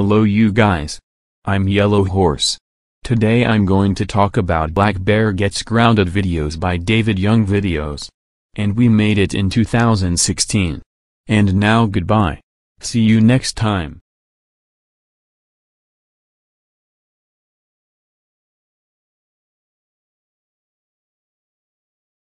Hello you guys. I'm Yellow Horse. Today I'm going to talk about Black Bear Gets Grounded videos by David Young Videos. And we made it in 2016. And now goodbye. See you next time.